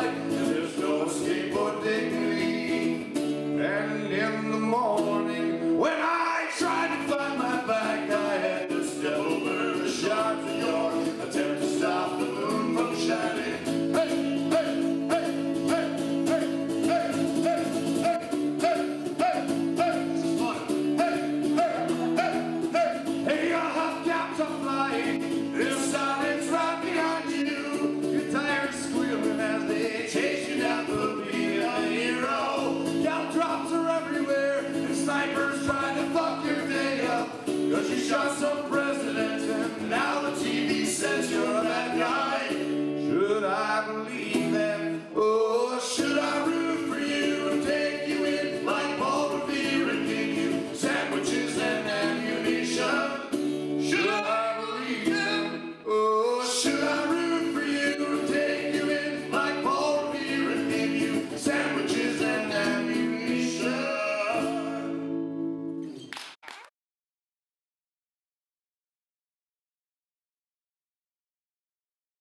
heart. I believe.